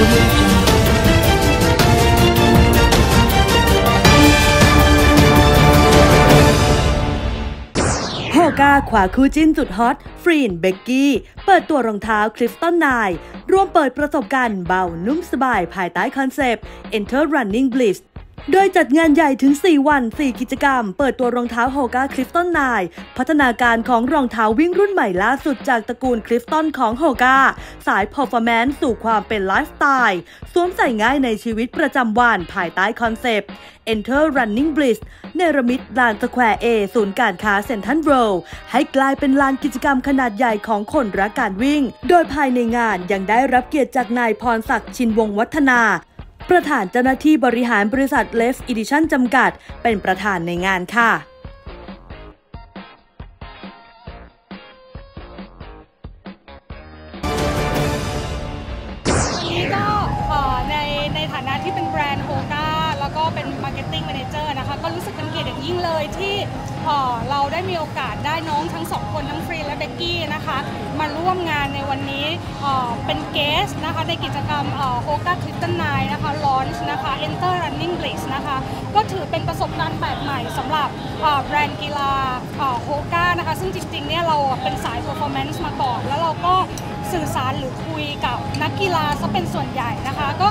HOKA คว้าคู่จิ้นสุดฮอต ฟรีนเบ็คกี้ เปิดตัวรองเท้า Clifton 9 ร่วมเปิดประสบการณ์เบานุ่มสบายภายใต้คอนเซปต์ Enter Running Bliss โดยจัดงานใหญ่ถึง 4 วัน 4 กิจกรรม เปิดตัวรองเท้า HOKA Clifton 9 พัฒนาการของรองเท้าวิ่งรุ่นใหม่ล่าสุดจากตระกูล Clifton ของ HOKAสาย performance สู่ความเป็นไลฟ์สไตล์สวมใส่ง่ายในชีวิตประจำวันภายใต้คอนเซปต์ Enter Running Bliss เนรมิตลานสแควร์เอศูนย์การค้าเซ็นทรัลเวิลด์ให้กลายเป็นลานกิจกรรมขนาดใหญ่ของคนรักการวิ่ง โดยภายในงานยังได้รับเกียรติจากนายพรศักดิ์ชินวงศ์วัฒนา ประธานเจ้าหน้าที่บริหารบริษัท Rev Edition จำกัด เป็นประธานในงานค่ะ เป็น marketing manager นะคะ ก็รู้สึกเป็นเกียรติอย่างยิ่งเลยที่เอ่อเราได้มีโอกาสได้น้องทั้งสองคนทั้งฟรีนและเบ็คกี้นะคะ มาร่วมงานในวันนี้เป็น guest นะคะในกิจกรรม HOKA Clifton 9 นะคะ launch นะคะ Enter Running Bliss นะคะ ก็ถือเป็นประสบการณ์แปลกใหม่สำหรับแบรนด์กีฬา HOKA นะคะ ซึ่งจริงๆเนี่ยเราเป็นสาย performance มาก่อน แล้วเราก็ สื่อสารหรือคุยกับนักกีฬาซะเป็นส่วนใหญ่นะคะ ก็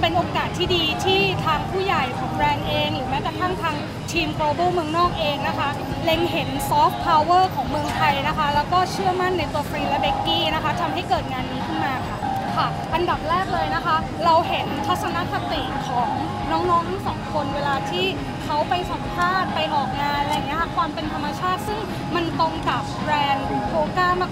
เป็นโอกาสที่ดีที่ทางผู้ใหญ่ของแบรนด์เอง หรือแม้กระทั่งทางทีม global เมืองนอกเองนะคะ เล็งเห็น soft power ของเมืองไทยนะคะ แล้วก็เชื่อมั่นในตัวฟรีและเบกกี้นะคะทำให้เกิดงานนี้ขึ้นมาค่ะค่ะ อันดับแรกเลยนะคะ เราเห็นทัศนคติของน้องๆทั้งสองคนเวลาที่เขาไปสัมภาษณ์ไปออกงานอะไรอย่างเงี้ยค่ะความเป็นธรรมชาติ ซึ่งมันตรงกับแบรนด์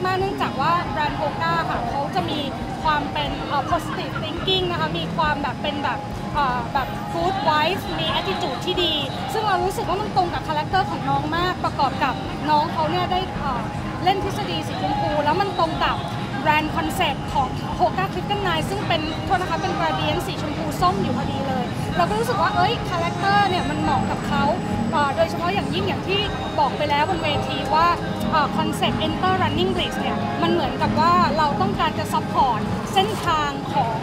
มากๆ เนื่องจากว่าแบรนด์โฮก้าค่ะเขาจะมีความเป็นเอ่อ positive thinking นะคะ มีความแบบเป็นแบบเอ่อแบบ good vibes มี attitude ที่ดี ซึ่งเรารู้สึกว่ามันตรงกับคาแรคเตอร์ของน้องมาก ประกอบกับน้องเขาเนี่ยได้อ่อเล่นทฤษฎีสีชมพู แล้วมันตรงกับ brand concept ของ HOKA Clifton 9 ซึ่งเป็นโทนนะคะเป็น gradient สีชมพูส้มอยู่พอดีเลย เราก็รู้สึกว่าเอ้ยคาแรคเตอร์เนี่ยมันเหมาะกับเขาโดยเฉพาะอย่างยิ่งอย่างที่บอกไปแล้วบนเวทีว่าคอนเซปต์ Enter Running Bliss เนี่ยมันเหมือนกับว่าเราต้องการจะ support เส้นทางของ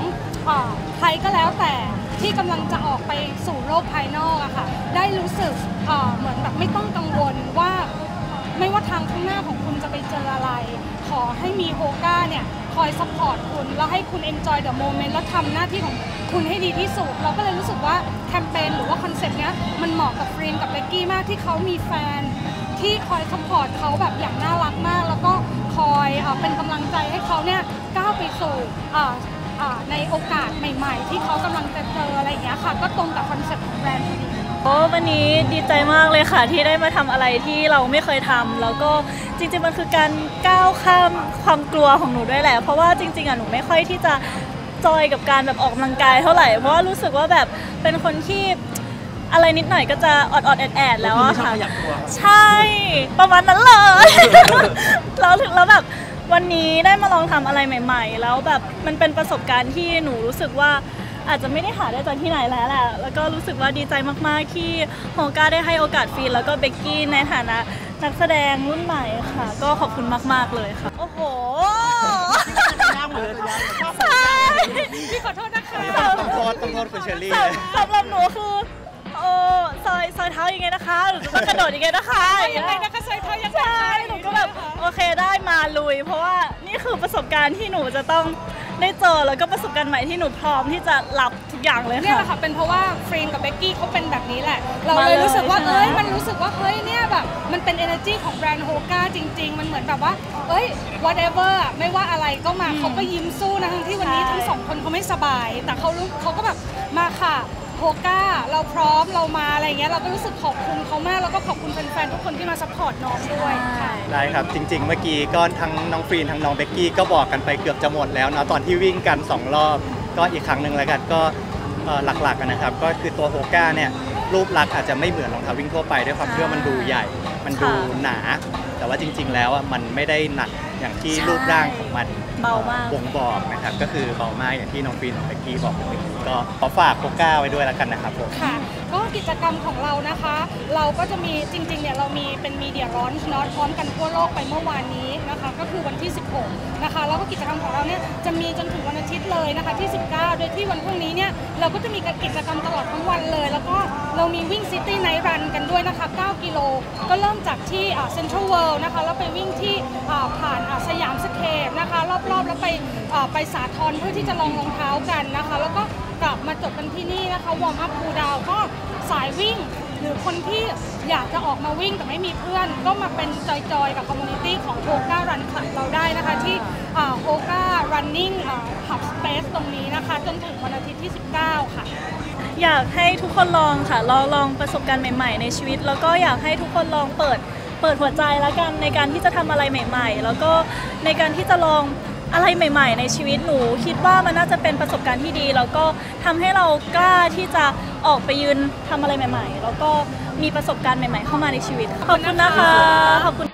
อใครก็แล้วแต่ที่กำลังจะออกไปสู่โลกภายนอกอะค่ะได้รู้สึกเหมือนแบบไม่ต้องกังวลว่า ไม่ว่าทางข้างหน้าของคุณจะไปเจออะไร ขอให้มี HOKA เนี่ยคอย support คุณ แล้วให้คุณ enjoy the moment แล้วทำหน้าที่ของคุณให้ดีที่สุด เราก็เลยรู้สึกว่าแคมเปญหรือว่าคอนเซ็ปต์เนี้ยมันเหมาะกับฟรีนกับเบกกี้มากที่เขามีแฟน ที่คอย support เขาแบบอย่างน่ารักมาก แล้วก็คอยเอ่อเป็นกำลังใจให้เขาเนี่ยก้าวไปสู่ในโอกาสใหม่ ๆ ที่เขากำลังจะเจออะไรอย่างเงี้ยค่ะ ก็ตรงกับคอนเซ็ปต์ของแบรนด์พอดี โอ้วันนี้ดีใจมากเลยค่ะที่ได้มาทำอะไรที่เราไม่เคยทำแล้วก็จริงๆมันคือการก้าวข้ามความกลัวของหนูด้วยแหละ เพราะว่าจริงๆอะหนูไม่ค่อยที่จะจอยกับการแบบออกกำลังกายเท่าไหร่ เพราะว่ารู้สึกว่าแบบเป็นคนที่อะไรนิดหน่อยก็จะออดๆแอดๆแล้วอะค่ะใช่ประมาณนั้นเลยแล้วถึงแล้วแบบวันนี้ได้มาลองทำอะไรใหม่ ๆ แล้วแบบมันเป็นประสบการณ์ที่หนูรู้สึกว่า อาจจะไม่ได้หาได้จากที่ไหนแล้วแหละแล้วก็รู้สึกว่าดีใจมากๆที่โฮก้าได้ให้โอกาสฟีนแล้วก็เบกกี้ในฐานะนักแสดงรุ่นใหม่ค่ะ ก็ขอบคุณมาก ๆเลยค่ะ โอ้โหใช่พี่ขอโทษนะคะต้องโทษต้องโทษคุณเชอรี่สำสำหรับหนูคือโอ้ซอยซอยเท้ายังไงนะคะหรือจะต้องกระโดดยังไงนะคะยังไงนะคะซอยเท้ายังไงใช่หนูก็แบบโอเคได้มาลุย เพราะว่านี่คือประสบการณ์ที่หนูจะต้อง ได้เจอแล้วก็ประสบการณ์ใหม่ที่หนูพร้อมที่จะรับทุกอย่างเลยเนี่ยแหค่ะละค่ะเป็นเพราะว่าฟรีนกับเบกกี้เขาเป็นแบบนี้แหละ เรามาเลเลยยรู้สึกว่าใช่ไหม เอ้ยมันรู้สึกว่าเฮ้ยเนี่ยแบบมันเป็น energy ของแบรนด์ HOKA จริง ๆ มันเหมือนแบบว่า เอ้ย whatever อะไม่ว่าอะไรก็มาเขาก็ยิ้มสู้นะทั้งที่วันนี้ทั้งสองคนเขาไม่สบาย แต่เขารู้เขาก็แบบมาค่ะ HOKA เราพร้อมเรามาอะไรเงี้ยเราก็รู้สึกขอบคุณเขามากแล้วก็ขอบคุณแฟนๆทุกคนที่มา support น้องด้วยค่ะได้ครับจริง ๆ เมื่อกี้ก็ทั้งน้องฟรีนทั้งน้องเบกกี้ก็บอกกันไปเกือบจะหมดแล้วนะตอนที่วิ่งกัน 2 รอบ ก็อีกครั้งหนึ่งแล้วกันก็หลักๆกันนะครับ ก็คือตัว HOKA เนี่ยรูปลักษณ์อาจจะไม่เหมือนรองเท้าวิ่งทั่วไปด้วยความที่ว่ามันดูใหญ่ มันดูหนา แต่ว่าจริง ๆ แล้วอะมันไม่ได้หนักอย่างที่รูปร่างของมัน เบามาก บ่งบอกนะครับก็คือเบามากอย่างที่น้องฟรีนน้องเบกกี้บอกไปก็ขอฝากโคก้าไว้ด้วยแล้วกันนะครับผม ค่ะ ก็ กิจกรรมของเรานะคะ เราก็จะมีจริงๆเนี่ยเรามีเป็นมีเดียร้อนช์เนอะพร้อมกันทั่วโลกไปเมื่อวานนี้นะคะก็คือวันที่ 16 นะคะ แล้วก็กิจกรรมของเราเนี่ยจะมีจนถึงวันอาทิตย์เลยนะคะที่ 19 โดยที่วันพรุ่งนี้เนี่ยเราก็จะมีกิจกรรมตลอดทั้งวันเลย แล้วก็เรามีวิ่ง City Night Run กันด้วยนะคะ 9 กิโล ก็เริ่มจากที่เซ็นทรัลเวิลด์นะคะแล้วไปวิ่งที่ผ่านสยามสเคปนะคะรอบๆแล้วไปไปสาทรเพื่อที่จะลองรองเท้ากันนะคะ แล้วก็ ลับมาจบกันที่นี่นะคะ warm up cool down ก็สายวิ่ง หรือคนที่อยากจะออกมาวิ่งแต่ไม่มีเพื่อน ก็มาเป็นจอยๆ กับคอมมูนิตี้ของโ o ก้ารันคลับเราได้นะคะ ที่โ o ก้า running หับสเปซตรงนี้นะคะ จนถึงวันอาทิตย์ที่ 19 ค่ะอยากให้ทุกคนลองค่ะลองลองประสบการณ์ใหม่ๆ ในชีวิต แล้วก็อยากให้ทุกคนลองเปิดเปิดหัวใจแล้วกันในการที่จะทำอะไรใหม่ ๆ แล้วก็ในการที่จะลอง อะไรใหม่ ๆ ในชีวิตหนูคิดว่ามันน่าจะเป็นประสบการณ์ที่ดี แล้วก็ทำให้เรากล้าที่จะออกไปยืนทำอะไรใหม่ ๆ แล้วก็มีประสบการณ์ใหม่ ๆ เข้ามาในชีวิตขอบคุณนะคะขอบคุณ